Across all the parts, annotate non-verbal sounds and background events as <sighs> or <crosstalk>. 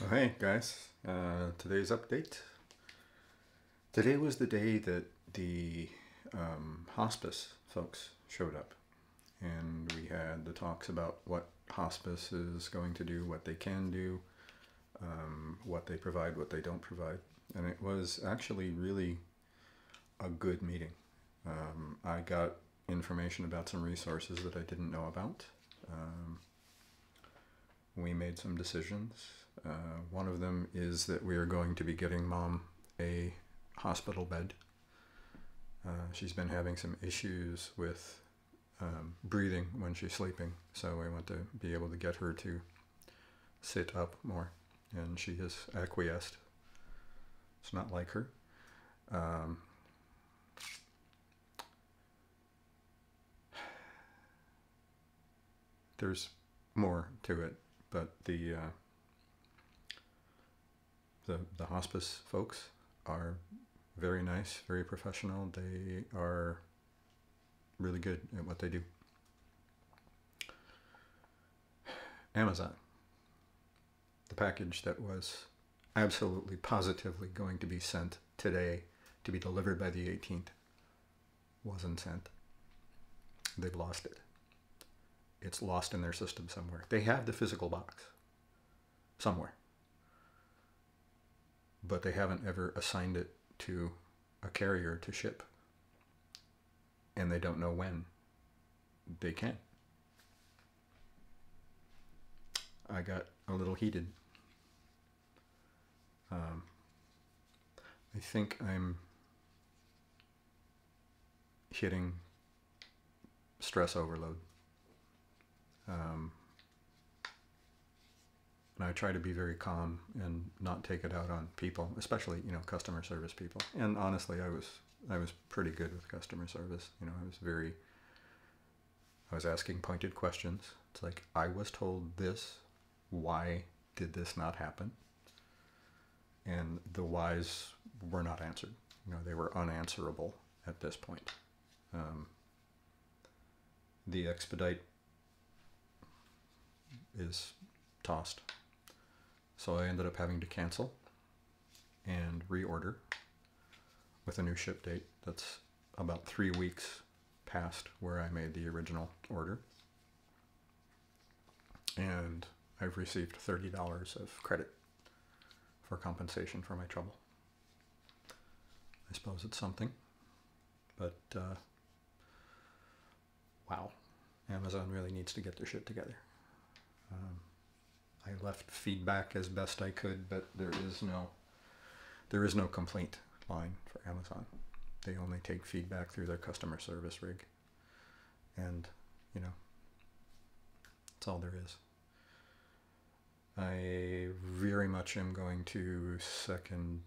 Oh, hey guys, uh, today's update. Today was the day that the um, hospice folks showed up, and we had the talks about what hospice is going to do, what they can do, um, what they provide, what they don't provide, and it was actually really a good meeting. Um, I got information about some resources that I didn't know about. Um, we made some decisions. Uh, one of them is that we are going to be getting mom a hospital bed. Uh, she's been having some issues with um, breathing when she's sleeping, so we want to be able to get her to sit up more, and she has acquiesced. It's not like her. Um, there's more to it, but the uh, the the hospice folks are very nice, very professional. They are really good at what they do. Amazon, the package that was absolutely positively going to be sent today to be delivered by the 18th wasn't sent. They've lost it it's lost in their system somewhere. They have the physical box somewhere, but they haven't ever assigned it to a carrier to ship, and they don't know when they can. I got a little heated. Um, I think I'm hitting stress overload. Um, and I try to be very calm and not take it out on people, especially you know customer service people. And honestly, I was I was pretty good with customer service. You know, I was very I was asking pointed questions. It's like I was told this. Why did this not happen? And the whys were not answered. You know, they were unanswerable at this point. Um, the expedite is tossed. So I ended up having to cancel and reorder with a new ship date that's about three weeks past where I made the original order. And I've received $30 of credit for compensation for my trouble. I suppose it's something, but uh, wow, Amazon really needs to get their shit together. I left feedback as best I could, but there is no there is no complaint line for Amazon. They only take feedback through their customer service rig, and you know that's all there is. I very much am going to second,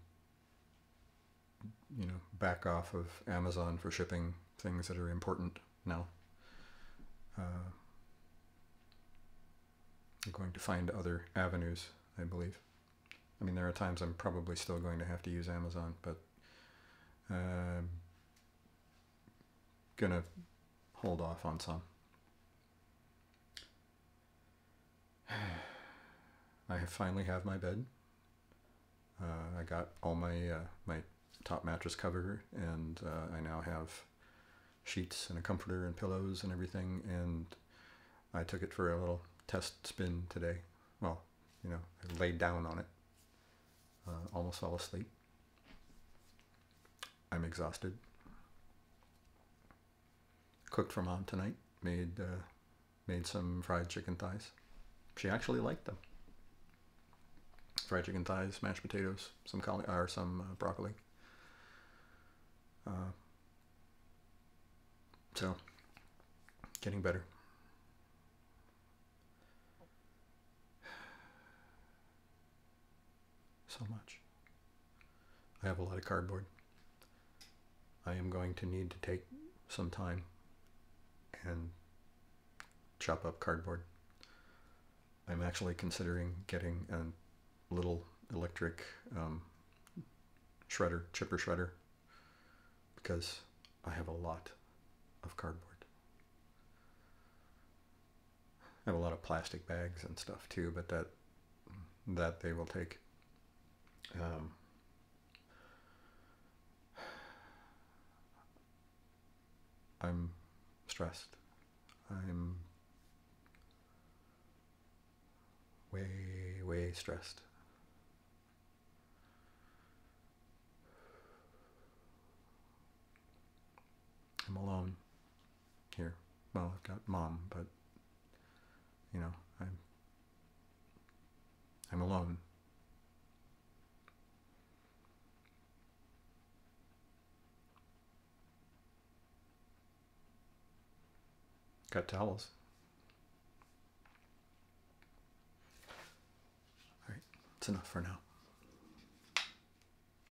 you know, back off of Amazon for shipping things that are important now. Uh, I'm going to find other avenues, I believe. I mean, there are times I'm probably still going to have to use Amazon, but um, gonna hold off on some. <sighs> I have finally have my bed. Uh, I got all my uh, my top mattress cover, and uh, I now have sheets and a comforter and pillows and everything. And I took it for a little test spin today. Well, you know, I laid down on it. Uh, almost fell asleep. I'm exhausted. Cooked for mom tonight. Made uh, made some fried chicken thighs. She actually liked them. Fried chicken thighs, mashed potatoes, some cauli or some uh, broccoli. Uh, so, getting better. so much. I have a lot of cardboard. I am going to need to take some time and chop up cardboard. I'm actually considering getting a little electric um, shredder, chipper shredder, because I have a lot of cardboard. I have a lot of plastic bags and stuff too, but that that they will take. Um, I'm stressed. I'm way, way stressed. I'm alone here. Well, I've got mom, but you know, I'm I'm alone. Got towels. All right, it's enough for now.